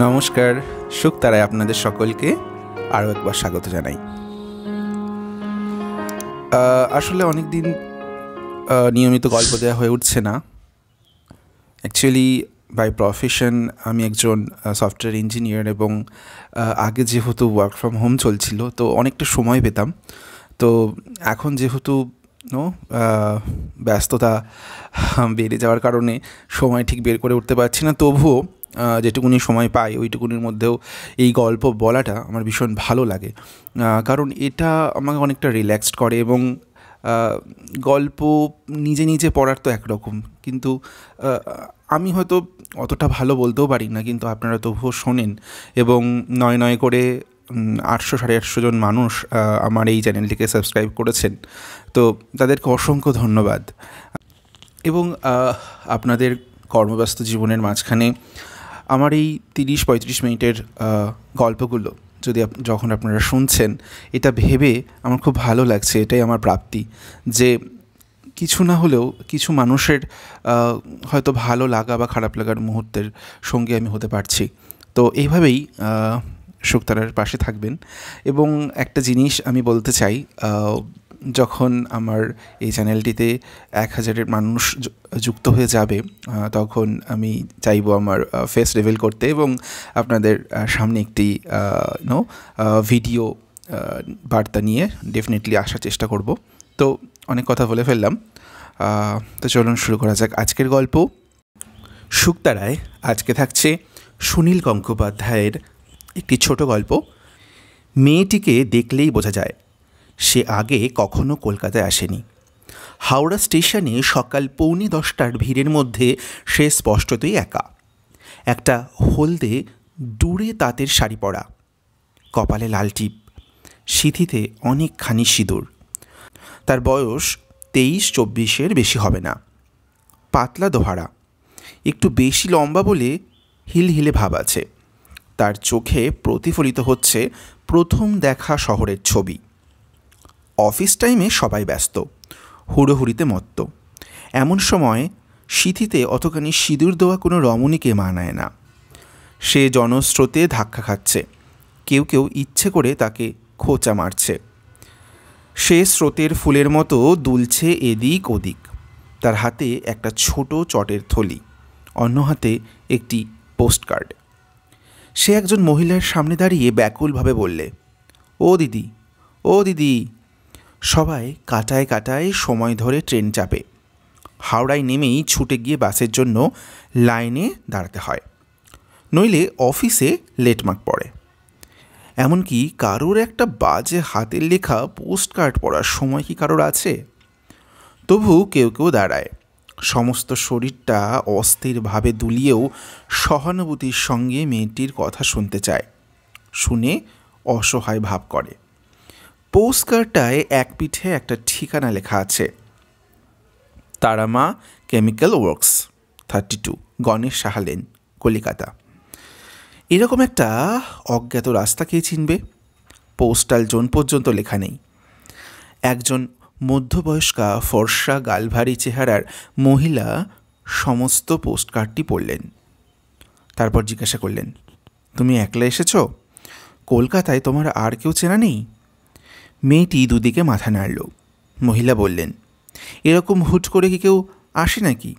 নমস্কার সুখ তারায় আপনাদের সকলকে আরও একবার স্বাগত জানাই। আসলে অনেক দিন নিয়মিত গল্প দেওয়া হয়ে উঠছে না। অ্যাকচুয়ালি বাই প্রফেশন আমি একজন সফটওয়্যার ইঞ্জিনিয়ার এবং আগে যেহেতু ওয়ার্ক ফ্রম হোম চলছিল, তো অনেকটা সময় পেতাম। তো এখন যেহেতু, নো ব্যস্ততা বেড়ে যাওয়ার কারণে সময় ঠিক বের করে উঠতে পারছি না, তবুও যেটুকুনি সময় পাই, ওইটুকুনির মধ্যেও এই গল্প বলাটা আমার ভীষণ ভালো লাগে। কারণ এটা আমাকে অনেকটা রিল্যাক্সড করে এবং গল্প নিজে নিজে পড়ার তো একরকম। কিন্তু আমি হয়তো অতটা ভালো বলতেও পারি না, কিন্তু আপনারা তবুও শোনেন এবং নয় নয় করে আটশো সাড়ে আটশো জন মানুষ আমার এই চ্যানেলটিকে সাবস্ক্রাইব করেছেন। তো তাদেরকে অসংখ্য ধন্যবাদ। এবং আপনাদের কর্মব্যস্ত জীবনের মাঝখানে আমার এই তিরিশ পঁয়ত্রিশ মিনিটের গল্পগুলো যদি যখন আপনারা শুনছেন, এটা ভেবে আমার খুব ভালো লাগছে, এটাই আমার প্রাপ্তি যে কিছু না হলেও কিছু মানুষের হয়তো ভালো লাগা বা খারাপ লাগার মুহূর্তের সঙ্গে আমি হতে পারছি। তো এইভাবেই শুক্তারার পাশে থাকবেন এবং একটা জিনিস আমি বলতে চাই যখন আমার এই চ্যানেলটিতে এক হাজারের মানুষ যুক্ত হয়ে যাবে তখন আমি চাইব আমার ফেস রিভিল করতে এবং আপনাদের সামনে একটি নো ভিডিও বার্তা নিয়ে ডেফিনেটলি আসার চেষ্টা করব। তো অনেক কথা বলে ফেললাম। তো চলুন শুরু করা যাক আজকের গল্প। শুক্তারায় আজকে থাকছে সুনীল গঙ্গোপাধ্যায়ের একটি ছোট গল্প। মেয়েটিকে দেখলেই বোঝা যায় সে আগে কখনো কলকাতায় আসেনি। হাওড়া স্টেশনে সকাল পৌনে দশটার ভিড়ের মধ্যে সে স্পষ্টতই একা। একটা হলদে দূরে তাঁতের শাড়ি পরা। কপালে লাল টিপ। সিথিতে অনেকখানি সিঁদুর। তার বয়স তেইশ চব্বিশের বেশি হবে না। পাতলা দোহারা। একটু বেশি লম্বা বলে হিল হিলে ভাব আছে। তার চোখে প্রতিফলিত হচ্ছে প্রথম দেখা শহরের ছবি। অফিস টাইমে সবাই ব্যস্ত, হুড়োহুড়িতে মত্ত। এমন সময় সিথিতে অতখানি সিঁদুর দেওয়া কোনো রমণীকে মানায় না। সে জনস্রোতে ধাক্কা খাচ্ছে, কেউ কেউ ইচ্ছে করে তাকে খোঁচা মারছে। সে স্রোতের ফুলের মতো দুলছে এদিক ওদিক, তার হাতে একটা ছোট চটের থলি, অন্য হাতে একটি পোস্টকার্ড। সে একজন মহিলার সামনে দাঁড়িয়ে ব্যাকুলভাবে বললে, ও দিদি ও দিদি সবাই কাটায় কাটায় সময় ধরে ট্রেন চাপে। হাওড়ায় নেমেই ছুটে গিয়ে বাসের জন্য লাইনে দাঁড়াতে হয়। নইলে অফিসে লেটমার্ক পড়ে। এমনকি কারোর একটা বাজে হাতের লেখা পোস্ট কার্ড পড়ার সময় কি কারোর আছে? তবু কেউ কেউ দাঁড়ায়। সমস্ত শরীরটা অস্থিরভাবে দুলিয়েও সহানুভূতির সঙ্গে মেয়েটির কথা শুনতে চায়। শুনে অসহায় ভাব করে। পোস্টকার্ডটায় এক পিঠে একটা ঠিকানা লেখা আছে। Tarama chemical works, thirty two, Ganesh Saha Lane, Kalikata. এরকম একটা অজ্ঞাত রাস্তা কে চিনবে? পোস্টাল জোন পর্যন্ত লেখা নেই। একজন মধ্যবয়স্কা ফর্সা গালভারি চেহারার মহিলা সমস্ত পোস্টকার্ডটি পড়লেন। তারপর জিজ্ঞাসা করলেন, তুমি একলা এসেছ? কলকাতায় তোমার আর কেউ চেনা নেই? মেয়েটি দুদিকে মাথা নাড়ল। মহিলা বললেন, এরকম হুট করে কি কেউ আসে নাকি?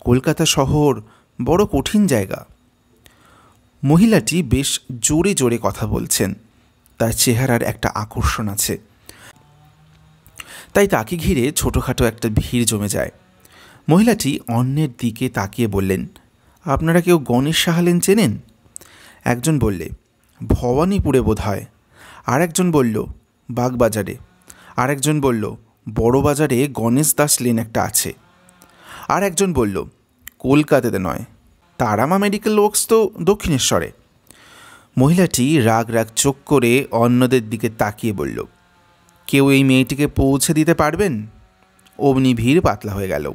কলকাতা শহর বড় কঠিন জায়গা। মহিলাটি বেশ জোরে জোরে কথা বলছেন। তার চেহারার একটা আকর্ষণ আছে। তাই তাকে ঘিরে ছোটোখাটো একটা ভিড় জমে যায়। মহিলাটি অন্যের দিকে তাকিয়ে বললেন, আপনারা কেউ গণেশ সাহালেন চেনেন? একজন বললে, ভবানীপুরে বোধ হয় আর একজন বলল বাগবাজারে। আর একজন বলল, বড় বাজারে গণেশ দাস লেন একটা আছে। আর একজন বলল, কলকাতাতে নয়, তারামা মেডিকেল ওয়ার্কস তো দক্ষিণেশ্বরে। মহিলাটি রাগ রাগ চোখ করে অন্যদের দিকে তাকিয়ে বলল, কেউ এই মেয়েটিকে পৌঁছে দিতে পারবেন? অমনি ভিড় পাতলা হয়ে গেল।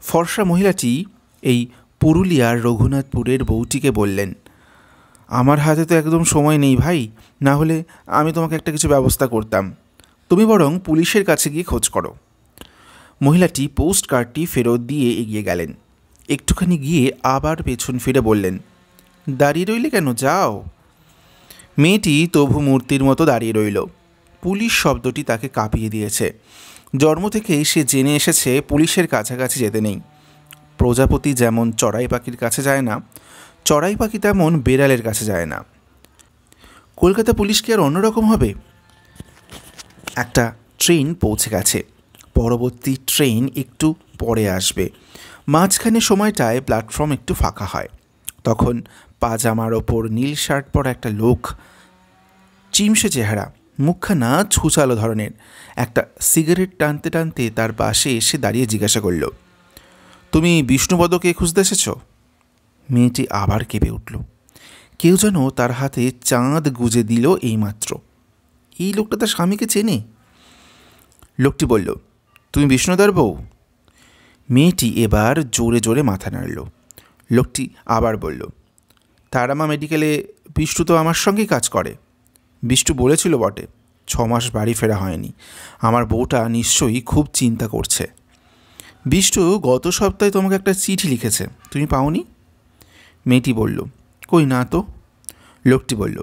ফর্সা মহিলাটি এই পুরুলিয়ার রঘুনাথপুরের বউটিকে বললেন আমার হাতে তো একদম সময় নেই ভাই। না হলে আমি তোমাকে একটা কিছু ব্যবস্থা করতাম। তুমি বরং পুলিশের কাছে গিয়ে খোঁজ করো। মহিলাটি পোস্ট কার্ডটি ফেরত দিয়ে এগিয়ে গেলেন। একটুখানি গিয়ে আবার পেছন ফিরে বললেন, দাঁড়িয়ে রইলে কেন? যাও। মেয়েটি তবু মূর্তির মতো দাঁড়িয়ে রইল। পুলিশ শব্দটি তাকে কাঁপিয়ে দিয়েছে। জন্ম থেকেই সে জেনে এসেছে পুলিশের কাছাকাছি যেতে নেই। প্রজাপতি যেমন চড়াই পাখির কাছে যায় না চড়াই পাখি তেমন বেড়ালের কাছে যায় না। কলকাতা পুলিশ কি আর অন্যরকম হবে? একটা ট্রেন পৌঁছে গেছে। পরবর্তী ট্রেন একটু পরে আসবে। মাঝখানে সময়টায় প্ল্যাটফর্ম একটু ফাঁকা হয়। তখন পাজামার ওপর নীল শার্ট পরা একটা লোক, চিমসে চেহারা, মুখখানা ছুচালো ধরনের, একটা সিগারেট টানতে টানতে তার পাশে এসে দাঁড়িয়ে জিজ্ঞাসা করল, তুমি বিষ্ণুপদকে খুঁজতে এসেছ? মেয়েটি আবার কেঁপে উঠল। কেউ যেন তার হাতে চাঁদ গুজে দিল এইমাত্র। এই লোকটা তার স্বামীকে চেনে? লোকটি বলল, তুমি বিষ্ণুদার বউ? মেয়েটি এবার জোরে জোরে মাথা নাড়ল। লোকটি আবার বলল, তারামা মেডিকেলে বিষ্টু তো আমার সঙ্গেই কাজ করে। বিষ্টু বলেছিল বটে ছ মাস বাড়ি ফেরা হয়নি। আমার বউটা নিশ্চয়ই খুব চিন্তা করছে। বিষ্টু গত সপ্তাহে তোমাকে একটা চিঠি লিখেছে। তুমি পাওনি? মেয়েটি বলল, কই না তো? লোকটি বলল,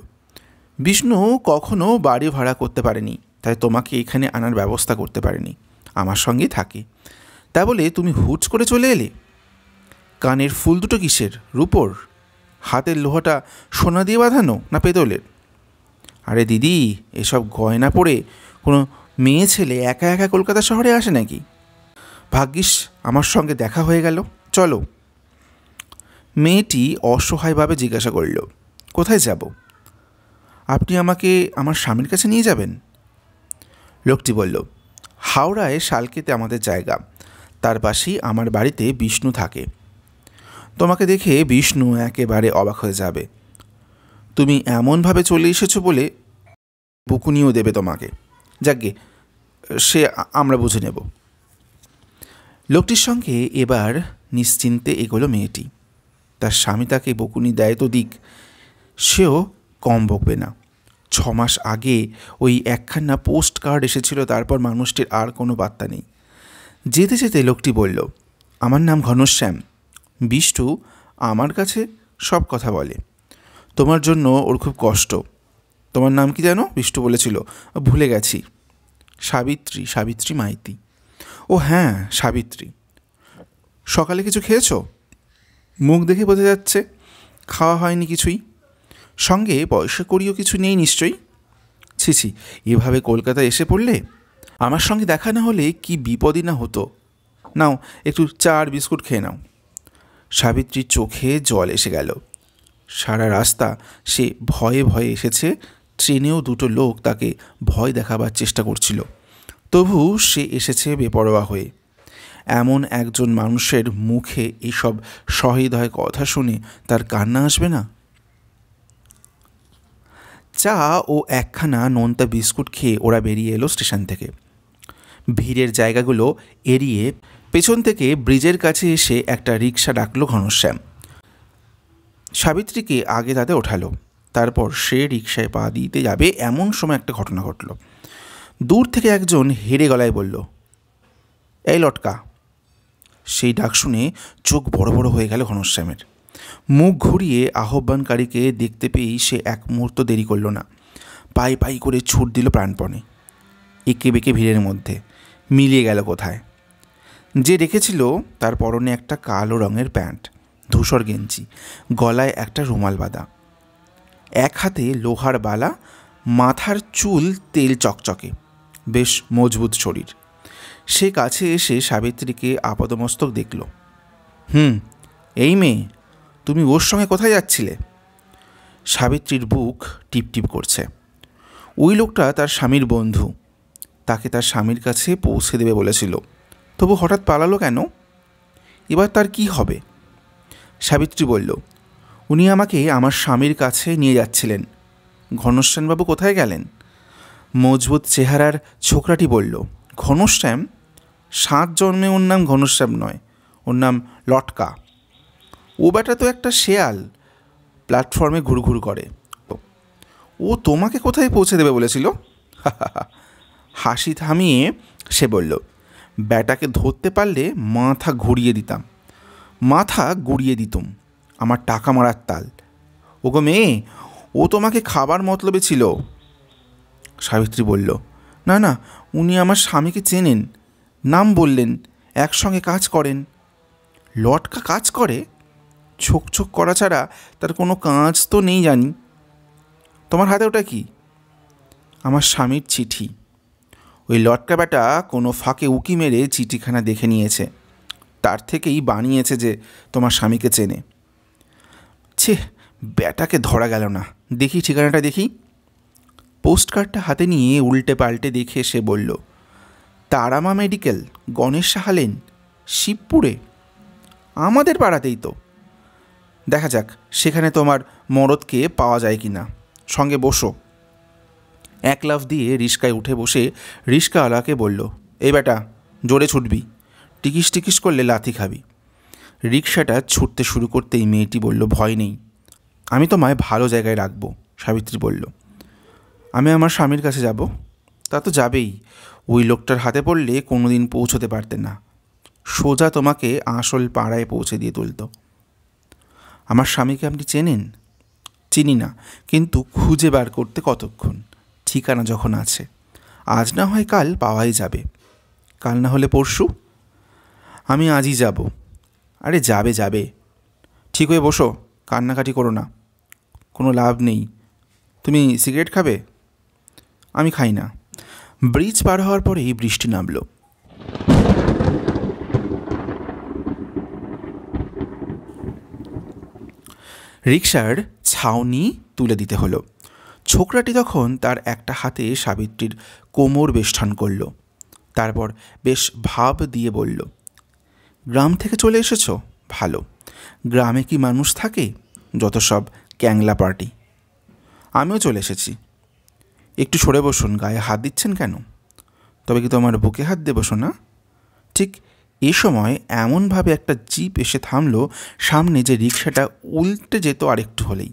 বিষ্ণু কখনো বাড়ি ভাড়া করতে পারেনি, তাই তোমাকে এখানে আনার ব্যবস্থা করতে পারেনি, আমার সঙ্গেই থাকে। তা বলে তুমি হুচ করে চলে এলে? কানের ফুল দুটো কিসের? রূপোর? হাতের লোহাটা সোনা দিয়ে বাঁধানো না পেতলের? আরে দিদি, এসব গয়না পরে কোনো মেয়ে ছেলে একা একা কলকাতা শহরে আসে নাকি? ভাগ্যিস, আমার সঙ্গে দেখা হয়ে গেল। চলো। মেয়েটি অসহায়ভাবে জিজ্ঞাসা করল, কোথায় যাব? আপনি আমাকে আমার স্বামীর কাছে নিয়ে যাবেন? লোকটি বলল, হাওড়ায় শালকেতে আমাদের জায়গা। তার পাশেই আমার বাড়িতে বিষ্ণু থাকে। তোমাকে দেখে বিষ্ণু একেবারে অবাক হয়ে যাবে। তুমি এমনভাবে চলে এসেছ বলে বুকুনিও দেবে তোমাকে। যাকে সে আমরা বুঝে নেব। লোকটির সঙ্গে এবার নিশ্চিন্তে এগোলো মেয়েটি। তার স্বামী তাকে বকুনি দেয় তো দিক। সেও কম বকবে না। ছ মাস আগে ওই একখানা পোস্ট কার্ড এসেছিল, তারপর মানুষটির আর কোনো বার্তা নেই। যেতে যেতে লোকটি বলল, আমার নাম ঘনশ্যাম। বিষ্টু আমার কাছে সব কথা বলে। তোমার জন্য ওর খুব কষ্ট। তোমার নাম কি জানো? বিষ্টু বলেছিল, ভুলে গেছি। সাবিত্রী সাবিত্রী মাইতি। ও হ্যাঁ সাবিত্রী। সকালে কিছু খেয়েছো? মুখ দেখে বোঝা যাচ্ছে, খাওয়া হয়নি কিছুই। সঙ্গে পয়সা করিও কিছু নেই নিশ্চয়ই। ছি ছি, এভাবে কলকাতা এসে পড়লে? আমার সঙ্গে দেখা না হলে কি বিপদই না হতো। নাও, একটু চা আর বিস্কুট খেয়ে নাও। সাবিত্রীর চোখে জল এসে গেল। সারা রাস্তা সে ভয়ে ভয়ে এসেছে, ট্রেনেও দুটো লোক তাকে ভয় দেখাবার চেষ্টা করছিল। তবু সে এসেছে বেপরোয়া হয়ে। এমন একজন মানুষের মুখে এসব সহৃদয় কথা শুনে তার কান্না আসবে না? চা ও একখানা নোনতা বিস্কুট খেয়ে ওরা বেরিয়ে এলো স্টেশন থেকে। ভিড়ের জায়গাগুলো এড়িয়ে পেছন থেকে ব্রিজের কাছে এসে একটা রিক্সা ডাকলো ঘনশ্যাম। সাবিত্রীকে আগে তাতে ওঠালো, তারপর সে রিক্সায় পা দিতে যাবে এমন সময় একটা ঘটনা ঘটল। দূর থেকে একজন হেরে গলায় বলল, এই লটকা সেই ডাক শুনে চোখ বড় বড় হয়ে গেল ঘনশ্যামের। মুখ ঘুরিয়ে আহ্বানকারীকে দেখতে পেয়েই সে এক মুহূর্ত দেরি করল না। পাই পাই করে ছুট দিল প্রাণপণে। একে বেঁকে ভিড়ের মধ্যে। মিলিয়ে গেল কোথায়? যে রেখেছিল তার পরনে একটা কালো রঙের প্যান্ট, ধূসর গেঞ্জি, গলায় একটা রুমাল বাঁধা। এক হাতে লোহার বালা, মাথার চুল তেল চকচকে। বেশ মজবুত শরীর। সে কাছে এসে সাবিত্রীকে আপাদমস্তক দেখল। হুম এই মেয়ে তুমি ওর সঙ্গে কোথায় যাচ্ছিলে? সাবিত্রীর বুক টিপটিপ করছে। ওই লোকটা তার স্বামীর বন্ধু। তাকে তার স্বামীর কাছে পৌঁছে দেবে বলেছিল। তবু হঠাৎ পালালো কেন? এবার তার কি হবে? সাবিত্রী বলল উনি আমাকে আমার স্বামীর কাছে নিয়ে যাচ্ছিলেন। ঘনশ্যামবাবু কোথায় গেলেন? মজবুত চেহারার ছোকরাটি বলল ঘনশ্যাম, সাত জন্মে ওর নাম ঘনশ্যাম নয়, ওর নাম লটকা। ও ব্যাটা তো একটা শেয়াল প্ল্যাটফর্মে ঘুরঘুর করে। ও তোমাকে কোথায় পৌঁছে দেবে বলেছিল? হাসি থামিয়ে সে বলল, ব্যাটাকে ধরতে পারলে মাথা ঘুরিয়ে দিতাম। মাথা গুড়িয়ে দিতুম, আমার টাকা মারার তাল। ওগো মেয়ে, ও তোমাকে খাবার মতলবে ছিল। সাবিত্রী বলল না না, উনি আমার স্বামীকে চেনেন, নাম বললেন, একসঙ্গে কাজ করেন। লটকা কাজ করে? ছোক ছোক করা ছাড়া তার কোনো কাজ তো নেই জানি। তোমার হাতে ওটা কি? আমার স্বামীর চিঠি। ওই লটকা বেটা কোনো ফাঁকে উকি মেরে চিঠিখানা দেখে নিয়েছে। তার থেকেই বানিয়েছে যে তোমার স্বামীকে চেনে। ছে ব্যাটাকে ধরা গেল না। দেখি ঠিকানাটা দেখি। পোস্ট কার্ডটা হাতে নিয়ে উল্টে পাল্টে দেখে সে বলল, তারামা মেডিকেল, গণেশ সাহালেন শিবপুরে? আমাদের পাড়াতেই তো। দেখা যাক, সেখানে তোমার মরদকে পাওয়া যায় কি না সঙ্গে বসো। এক লাফ দিয়ে রিস্কায় উঠে বসে রিস্কাওয়ালাকে বলল, এই বেটা, জোরে ছুটবি। টিকিস টিকিস করলে লাথি খাবি। রিক্সাটা ছুটতে শুরু করতেই মেয়েটি বলল, ভয় নেই। আমি তোমায় ভালো জায়গায় রাখব, সাবিত্রী বলল। আমি আমার স্বামীর কাছে যাব। তা তো যাবেই। ওই লোকটার হাতে পড়লে কোনো দিন পৌঁছতে পারতেন না। সোজা তোমাকে আসল পাড়ায় পৌঁছে দিয়ে তুলত। আমার স্বামীকে আপনি চেনেন? চিনি না, কিন্তু খুঁজে বার করতে কতক্ষণ? ঠিকানা যখন আছে। আজ না হয় কাল পাওয়াই যাবে। কাল না হলে পরশু? আমি আজই যাব। আরে যাবে যাবে। ঠিক হয়ে বসো, কান্নাকাটি করো না। কোনো লাভ নেই। তুমি সিগারেট খাবে? আমি খাই না। ব্রিজ পার হওয়ার পরেই বৃষ্টি নামলো। রিক্সার ছাউনি তুলে দিতে হলো। ছোকরাটি তখন তার একটা হাতে সাবিত্রীর কোমর বেষ্টন করল। তারপর বেশ ভাব দিয়ে বলল, গ্রাম থেকে চলে এসেছ? ভালো। গ্রামে কি মানুষ থাকে? যত সব ক্যাংলা পার্টি। আমিও চলে এসেছি। একটু সরে বসুন, গায়ে হাত দিচ্ছেন কেন? তবে কি তোমার বুকে হাত দেবো না? ঠিক এ সময় এমনভাবে একটা জিপ এসে থামলো, সামনে যে রিক্সাটা উল্টে যেত আরেকটু হলেই।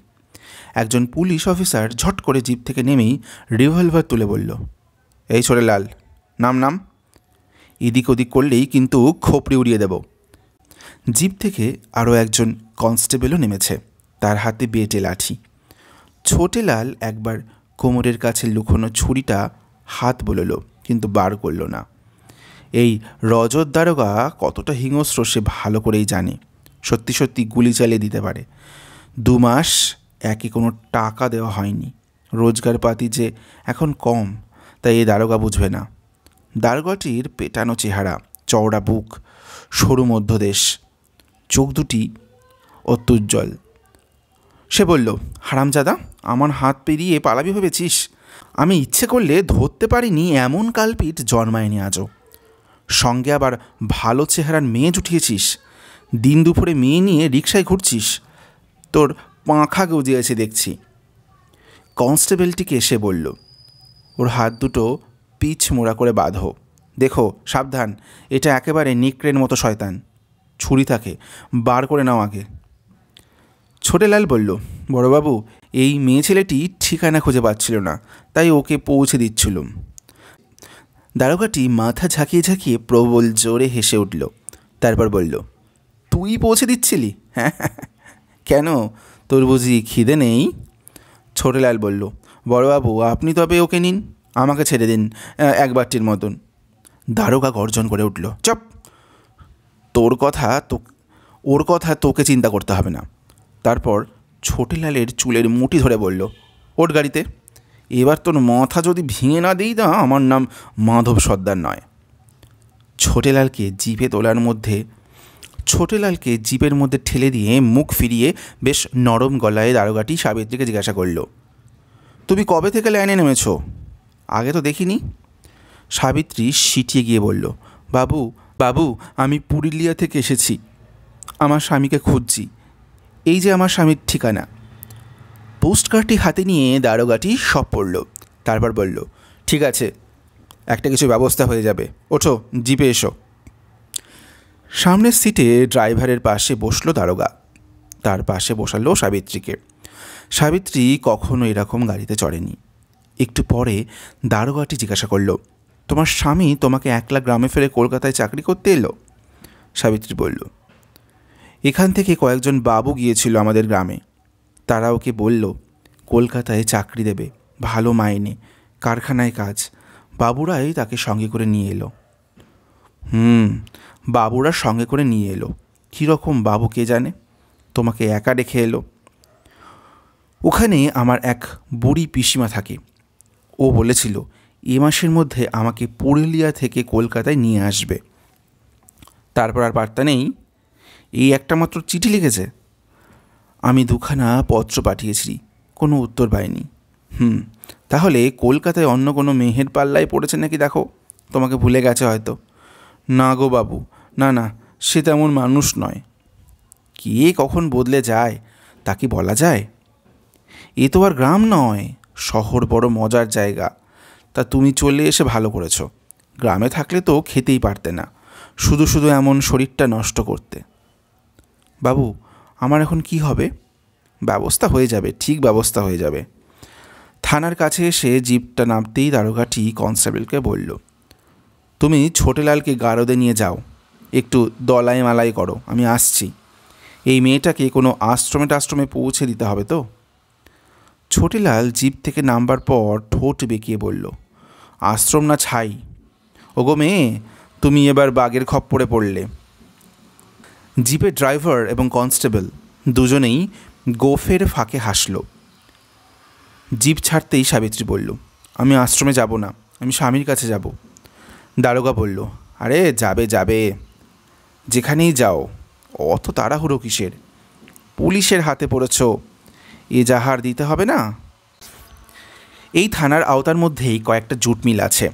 একজন পুলিশ অফিসার ঝট করে জিপ থেকে নেমেই রিভলভার তুলে বলল, এই ছোড়ে লাল, নাম নাম। এদিক ওদিক করলেই কিন্তু খোপড়ি উড়িয়ে দেব। জিপ থেকে আরও একজন কনস্টেবলও নেমেছে, তার হাতে বেটে লাঠি। ছোটে লাল একবার কোমরের কাছে লুকোনো ছুরিটা হাত বলল, কিন্তু বার করল না। এই রজত দারোগা কতটা হিংস্র সে ভালো করেই জানে। সত্যি সত্যি গুলি চালিয়ে দিতে পারে। দু মাস একে কোনো টাকা দেওয়া হয়নি। রোজগার পাতি যে এখন কম, তাই এই দারোগা বুঝবে না। দারোগাটির পেটানো চেহারা, চওড়া বুক, সরু মধ্যদেশ, চোখ দুটি অত্যুজ্জ্বল। সে বলল, হারামজাদা, আমার হাত পেরিয়ে পালাবি ভেবেছিস? আমি ইচ্ছে করলে ধরতে পারিনি এমন কালপিট জন্মায়নি আজও। সঙ্গে আবার ভালো চেহারার মেয়ে জুটিয়েছিস দিন দুপুরে মেয়ে নিয়ে রিক্সায় ঘুরছিস। তোর পাঁখা গজিয়েছে দেখছি। কনস্টেবলটিকে এসে বলল, ওর হাত দুটো পিচ মোড়া করে বাঁধো। দেখো, সাবধান, এটা একেবারে নিকড়ের মতো শয়তান। ছুরি থাকে, বার করে নাও আগে। ছোটেলাল বলল, বড়বাবু, এই মেয়ে ছেলেটি ঠিকানা খুঁজে পাচ্ছিল না, তাই ওকে পৌঁছে দিচ্ছিলুম। দারোগাটি মাথা ঝাঁকিয়ে ঝাঁকিয়ে প্রবল জোরে হেসে উঠল, তারপর বলল, তুই পৌঁছে দিচ্ছিলি? হ্যাঁ কেন? তোর বুঝি খিদে নেই? ছোটলাল বলল, বড়বাবু, আপনি তবে ওকে নিন, আমাকে ছেড়ে দিন একবারটির মতন। দারোগা গর্জন করে উঠল, চপ! তোর কথা তো, ওর কথা তোকে চিন্তা করতে হবে না। তারপর ছোটেলালের চুলের মুঠি ধরে বলল ওর গাড়িতে। এবার তোর মাথা যদি ভেঙে না দিই তা আমার নাম মাধব সর্দার নয়। ছোটেলালকে জিপে তোলার মধ্যে, ছোটেলালকে জিপের মধ্যে ঠেলে দিয়ে মুখ ফিরিয়ে বেশ নরম গলায় দারোগাটি সাবিত্রীকে জিজ্ঞাসা করল, তুমি কবে থেকে লাইনে নেমেছ? আগে তো দেখিনি? সাবিত্রী সিটিয়ে গিয়ে বলল, বাবু বাবু, আমি পুরুলিয়া থেকে এসেছি। আমার স্বামীকে খুঁজছি। এই যে আমার স্বামীর ঠিকানা। পোস্টকার্ডটি হাতে নিয়ে দারোগাটি সব পড়ল। তারপর বলল, ঠিক আছে, একটা কিছু ব্যবস্থা হয়ে যাবে। ওঠো, জিপে এসো। সামনের সিটে ড্রাইভারের পাশে বসল দারোগা। তার পাশে বসালো সাবিত্রীকে। সাবিত্রী কখনো এরকম গাড়িতে চড়েনি। একটু পরে দারোগাটি জিজ্ঞাসা করল, তোমার স্বামী তোমাকে একলা গ্রামে ফেলে কলকাতায় চাকরি করতে এলো? সাবিত্রী বলল এখান থেকে কয়েকজন বাবু গিয়েছিল আমাদের গ্রামে। তারা ওকে বলল, কলকাতায় চাকরি দেবে, ভালো মাইনে, কারখানায় কাজ। বাবুরাই তাকে সঙ্গে করে নিয়ে এলো। হুম, বাবুরা সঙ্গে করে নিয়ে এলো। কীরকম বাবু কে জানে? তোমাকে একা রেখে এলো? ওখানে আমার এক বুড়ি পিসিমা থাকে। ও বলেছিল, এ মাসের মধ্যে আমাকে পুরুলিয়া থেকে কলকাতায় নিয়ে আসবে। তারপর আর বার্তা নেই। এই একটা মাত্র চিঠি লিখেছে। আমি দুখানা পত্র পাঠিয়েছি, কোনো উত্তর পাইনি। হুম, তাহলে কলকাতায় অন্য কোনো মেহের পাল্লায় পড়েছে নাকি দেখো? তোমাকে ভুলে গেছে হয়তো। না গো বাবু, না না, সে তেমন মানুষ নয়। কে কখন বদলে যায়, তা কি বলা যায়? এ তো আর গ্রাম নয়, শহর বড় মজার জায়গা। তা তুমি চলে এসে ভালো করেছ। গ্রামে থাকলে তো খেতেই পারতে না, শুধু শুধু এমন শরীরটা নষ্ট করতে। বাবু, আমার এখন কি হবে? ব্যবস্থা হয়ে যাবে, ঠিক ব্যবস্থা হয়ে যাবে। থানার কাছে এসে জিপটা নামতেই দারোগাটি কনস্টেবলকে বলল, তুমি ছোটেলালকে গারদে নিয়ে যাও, একটু দলাই মালাই করো, আমি আসছি। এই মেয়েটাকে কোনো আশ্রমে টাশ্রমে পৌঁছে দিতে হবে তো? ছোটিলাল জিপ থেকে নামবার পর ঠোঁট বেঁকিয়ে বলল, আশ্রম না ছাই। ওগো মেয়ে, তুমি এবার বাঘের খপ্পরে পড়লে। জিপের ড্রাইভার এবং কনস্টেবল দুজনেই গোফের ফাঁকে হাসল। জিপ ছাড়তেই সাবিত্রী বলল, আমি আশ্রমে যাব না, আমি স্বামীর কাছে যাব। দারোগা বলল, আরে, যাবে যাবে। যেখানেই যাও, অত তাড়াহুড়ো কিসের? পুলিশের হাতে পড়েছ, এ যাহার দিতে হবে না? এই থানার আওতার মধ্যেই কয়েকটা জুট মিল আছে।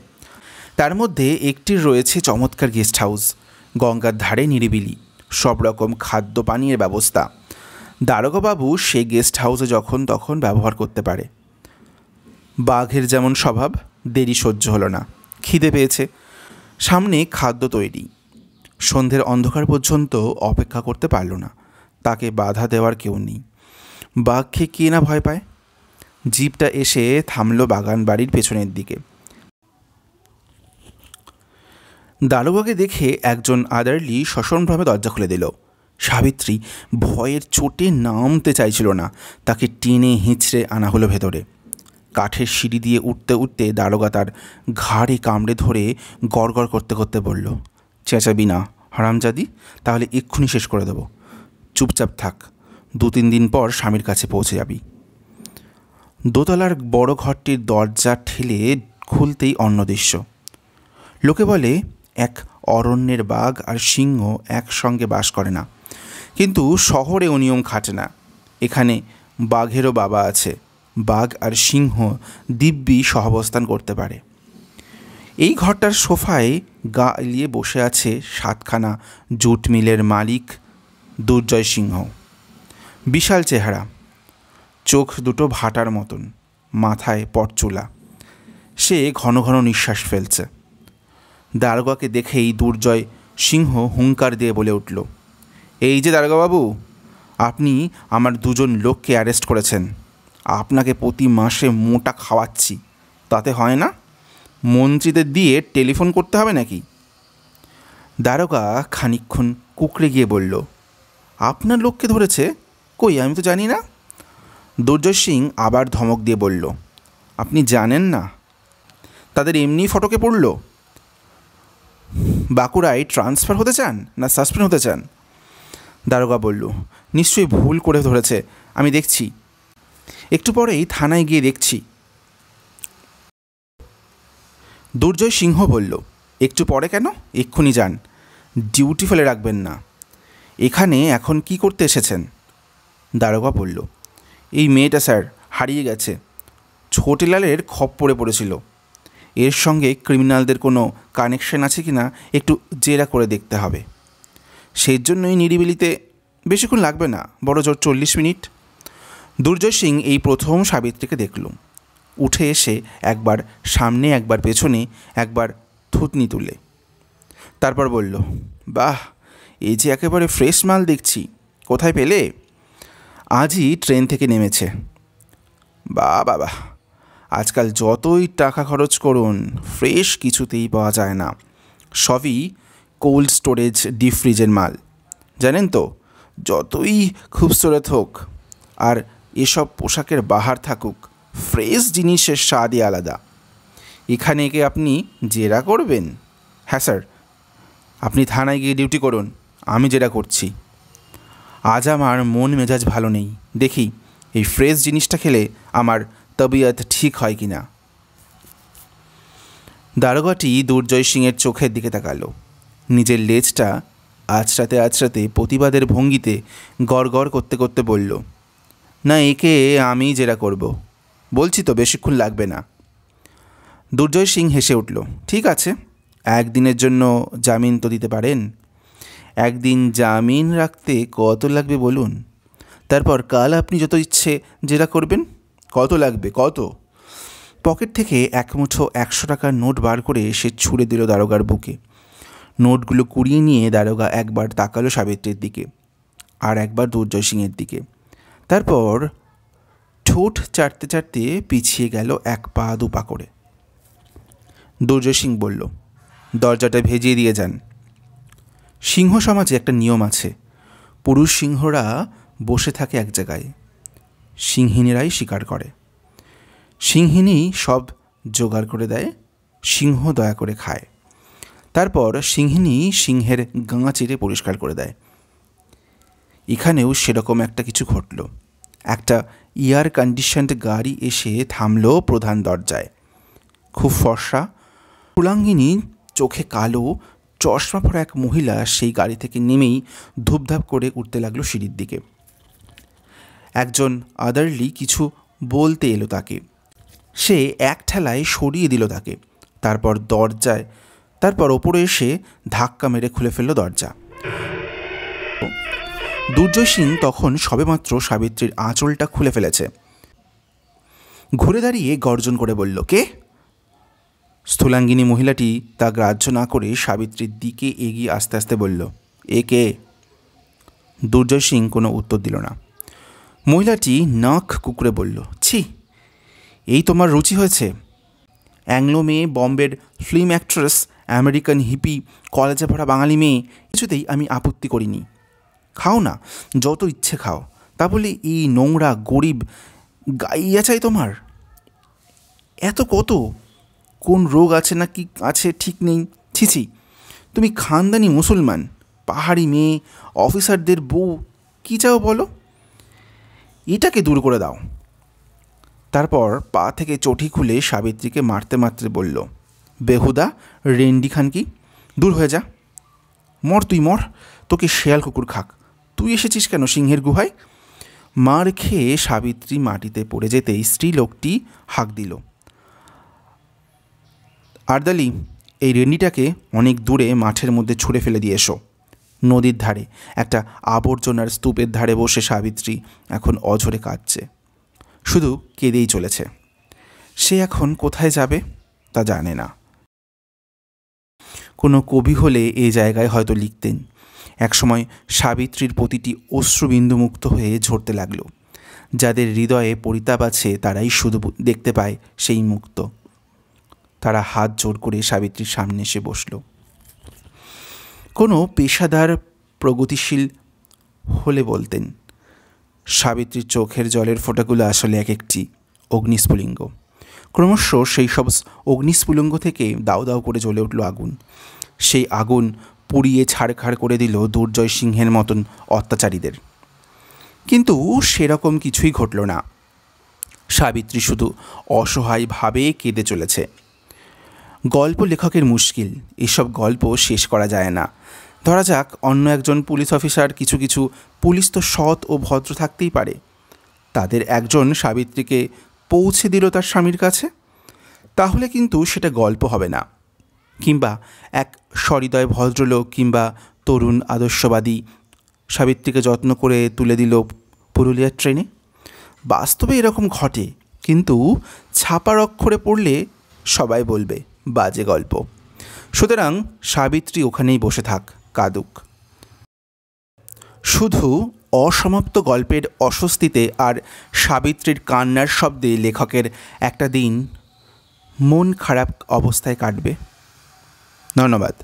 তার মধ্যে একটির রয়েছে চমৎকার গেস্ট হাউস, গঙ্গার ধারে নিরিবিলি। সব রকম খাদ্য পানীয়ের ব্যবস্থা। দারোগাবাবু সে গেস্ট হাউসে যখন তখন ব্যবহার করতে পারে। বাঘের যেমন স্বভাব, দেরি সহ্য হলো না। খিদে পেয়েছে। সামনে খাদ্য তৈরি। সন্ধ্যের অন্ধকার পর্যন্ত অপেক্ষা করতে পারল না। তাকে বাধা দেওয়ার কেউ নেই। বাঘকে কে না ভয় পায়? জিপটা এসে থামলো বাগান বাড়ির পেছনের দিকে। দারোগাকে দেখে একজন আদারলি সশনভাবে দরজা খুলে দিল। সাবিত্রী ভয়ের চোটে নামতে চাইছিল না, তাকে টেনে হিঁচড়ে আনা হলো ভেতরে। কাঠের সিঁড়ি দিয়ে উঠতে উঠতে দারোগা তার ঘাড়ে কামড়ে ধরে গড় করতে করতে বলল, চেঁচাবি না, হারামজাদি, তাহলে এক্ষুনি শেষ করে দেবো। চুপচাপ থাক, দু তিন দিন পর স্বামীর কাছে পৌঁছে যাবি দোতলার বড় ঘরটির দরজা ঠেলে খুলতেই অন্য দৃশ্য। লোকে বলে এক অরণ্যের বাঘ আর সিংহ একসঙ্গে বাস করে না। কিন্তু শহরে ও নিয়ম খাটে না। এখানে বাঘেরও বাবা আছে। বাঘ আর সিংহ দিব্যি সহাবস্থান করতে পারে। এই ঘরটার সোফায় গা এলিয়ে বসে আছে সাতখানা জুট মিলের মালিক দুর্জয় সিংহ। বিশাল চেহারা। চোখ দুটো ভাটার মতন। মাথায় পটচুলা সে ঘন ঘন নিঃশ্বাস ফেলছে। দারোগাকে দেখেই দুর্জয় সিংহ হুঙ্কার দিয়ে বলে উঠল, এই যে দারোগাবাবু, আপনি আমার দুজন লোককে অ্যারেস্ট করেছেন। আপনাকে প্রতি মাসে মোটা খাওয়াচ্ছি। তাতে হয় না? মন্ত্রীদের দিয়ে টেলিফোন করতে হবে নাকি? দারোগা খানিক্ষণ কুকড়ে গিয়ে বলল, আপনার লোককে ধরেছে? কই, আমি তো জানি না? দুর্জয় সিং আবার ধমক দিয়ে বলল, আপনি জানেন না? তাদের এমনি ফটোকে পড়ল? বাঁকুড়ায় ট্রান্সফার হতে চান না সাসপেন্ড হতে চান? দারোগা বলল, নিশ্চয়ই ভুল করে ধরেছে, আমি দেখছি। একটু পরেই থানায় গিয়ে দেখছি। দুর্জয় সিংহ বলল, একটু পরে কেন? এক্ষুনি যান। ডিউটি ফেলে রাখবেন না। এখানে এখন কি করতে এসেছেন? দারোগা বলল, এই মেয়েটা স্যার, হারিয়ে গেছে। ছোটিলালের খপ পড়ে পড়েছিল। এর সঙ্গে ক্রিমিনালদের কোনো কানেকশন আছে কি না একটু জেরা করে দেখতে হবে। সেই জন্যই নিরিবিলিতে বেশিক্ষণ লাগবে না, বড় জোর চল্লিশ মিনিট। দুর্জয় সিং এই প্রথম সাবিত্রীকে দেখল উঠে এসে একবার সামনে, একবার পেছনে, একবার থুতনি তুলে। তারপর বলল, বাহ, এই যে একেবারে ফ্রেশ মাল দেখছি, কোথায় পেলে? আজই ট্রেন থেকে নেমেছে। বা বাবা আজকাল যতই টাকা খরচ করুন, ফ্রেশ কিছুতেই পাওয়া যায় না। সবই কোল্ড স্টোরেজ, ডিপ ফ্রিজের মাল। জানেন তো? যতই খুবসুরত হোক, আর এসব পোশাকের বাহার থাকুক, ফ্রেশ জিনিসের স্বাদই আলাদা। এখানে একে আপনি জেরা করবেন? হ্যাঁ স্যার, আপনি থানায় গিয়ে ডিউটি করুন, আমি যেটা করছি। আজ আমার মন মেজাজ ভালো নেই। দেখি, এই ফ্রেশ জিনিসটা খেলে আমার তবিয়ত ঠিক হয় কি না? দারোগাটি দুর্জয় সিংয়ের চোখের দিকে তাকালো। নিজের লেজটা আছড়াতে আছড়াতে প্রতিবাদের ভঙ্গিতে গড় করতে করতে বলল, না, একে আমি যেটা করব। বলছি তো, বেশিক্ষণ লাগবে না। দুর্জয় সিং হেসে উঠল, ঠিক আছে, একদিনের জন্য জামিন তো দিতে পারেন। একদিন জামিন রাখতে কত লাগবে বলুন? তারপর কাল আপনি যত ইচ্ছে জেরা করবেন। কত লাগবে? কত? পকেট থেকে এক মুঠো একশো টাকার নোট বার করে সে ছুঁড়ে দিল দারোগার বুকে। নোটগুলো কুড়িয়ে নিয়ে দারোগা একবার তাকালো সাবিত্রীর দিকে আর একবার দুর্জয় সিংয়ের দিকে। তারপর ঠোঁট চাটতে চাটতে পিছিয়ে গেল এক পা দু পা করে। দুর্জয় সিং বলল, দরজাটা ভেজিয়ে দিয়ে যান। সিংহ সমাজে একটা নিয়ম আছে, পুরুষ সিংহরা বসে থাকে এক জায়গায়। সিংহিনীরাই শিকার করে। সিংহিনী সব জোগাড় করে দেয়, সিংহ দয়া করে খায়। তারপর সিংহিনী সিংহের গাঁ চিরে পরিষ্কার করে দেয়। এখানেও সেরকম একটা কিছু ঘটল। একটা এয়ার কন্ডিশনড গাড়ি এসে থামল প্রধান দরজায়। খুব ফর্সা, কুলাঙ্গিনী চোখে কালো, চশমা পরা এক মহিলা সেই গাড়ি থেকে নেমেই ধূপধাপ করে উঠতে লাগল সিঁড়ির দিকে। একজন আদারলি কিছু বলতে এলো তাকে। সে এক ঠেলায় সরিয়ে দিল তাকে। তারপর দরজায়, তারপর ওপরে এসে ধাক্কা মেরে খুলে ফেলল দরজা। দুর্জয় সিং তখন সবেমাত্র সাবিত্রীর আঁচলটা খুলে ফেলেছে। ঘুরে দাঁড়িয়ে গর্জন করে বলল, কে? স্থূলাঙ্গিনী মহিলাটি তা গ্রাহ্য না করে সাবিত্রীর দিকে এগিয়ে আস্তে আস্তে বলল, এ কে? দুর্জয় সিং কোনো উত্তর দিল না। মহিলাটি নাক কুকুরে বলল, ছি, এই তোমার রুচি হয়েছে? অ্যাংলো মেয়ে, বম্বের ফিল্ম অ্যাক্ট্রেস, আমেরিকান হিপি, কলেজে পড়া বাঙালি মেয়ে, কিছুতেই আমি আপত্তি করিনি। খাও না, যত ইচ্ছে খাও, তা বলে এই নোংরা, গরিব, গাইয়া চাই তোমার? এত কত? কোন রোগ আছে না কি আছে ঠিক নেই? ছিছি তুমি খানদানি মুসলমান, পাহাড়ি মেয়ে, অফিসারদের বউ, কী চাও বলো? এটাকে দূর করে দাও। তারপর পা থেকে চটি খুলে সাবিত্রীকে মারতে মারতে বলল, বেহুদা, রেন্ডি খান কি? দূর হয়ে যা। মর তুই, মর। তোকে শেয়াল কুকুর খাক। তুই এসেছিস কেন সিংহের গুহায়? মার খেয়ে সাবিত্রী মাটিতে পড়ে যেতেই স্ত্রী লোকটি হাঁক দিল, আর্দালি, এই রেন্ডিটাকে অনেক দূরে মাঠের মধ্যে ছুঁড়ে ফেলে দিয়ে এসো। নদীর ধারে, একটা আবর্জনার স্তূপের ধারে বসে সাবিত্রী এখন অঝরে কাঁদছে। শুধু কেঁদেই চলেছে। সে এখন কোথায় যাবে তা জানে না। কোনো কবি হলে এই জায়গায় হয়তো লিখতেন। একসময় সাবিত্রীর প্রতিটি অশ্রুবিন্দুমুক্ত হয়ে ঝরতে লাগল। যাদের হৃদয়ে পরিতাপ আছে, তারাই শুধু দেখতে পায় সেই মুক্ত। তারা হাত জোর করে সাবিত্রীর সামনে এসে বসল। কোনো পেশাদার প্রগতিশীল হলে বলতেন, সাবিত্রীর চোখের জলের ফোঁটাগুলো আসলে এক একটি অগ্নিস্ফুলিঙ্গ। ক্রমশ সেই সব অগ্নিস্ফুলিঙ্গ থেকে দাও দাও করে জ্বলে উঠল আগুন। সেই আগুন পুড়িয়ে ছাড়খাড় করে দিল দুর্জয় সিংহের মতন অত্যাচারীদের। কিন্তু সেরকম কিছুই ঘটল না। সাবিত্রী শুধু অসহায়ভাবে কেঁদে চলেছে। গল্প লেখকের মুশকিল, এসব গল্প শেষ করা যায় না। ধরা যাক, অন্য একজন পুলিশ অফিসার কিছু কিছু পুলিশ তো সৎ ও ভদ্র থাকতেই পারে। তাদের একজন সাবিত্রীকে পৌঁছে দিল তার স্বামীর কাছে? তাহলে কিন্তু সেটা গল্প হবে না। কিংবা এক সহৃদয় ভদ্রলোক কিংবা তরুণ আদর্শবাদী সাবিত্রীকে যত্ন করে তুলে দিল পুরুলিয়ার ট্রেনে? বাস্তবে এরকম ঘটে, কিন্তু ছাপার অক্ষরে পড়লে সবাই বলবে, বাজে গল্প। সুতরাং সাবিত্রী ওখানেই বসে থাক। কাদুক। শুধু অসমাপ্ত গল্পের অস্বস্তিতে আর সাবিত্রীর কান্নার শব্দে লেখকের একটা দিন মন খারাপ অবস্থায় কাটবে। ধন্যবাদ।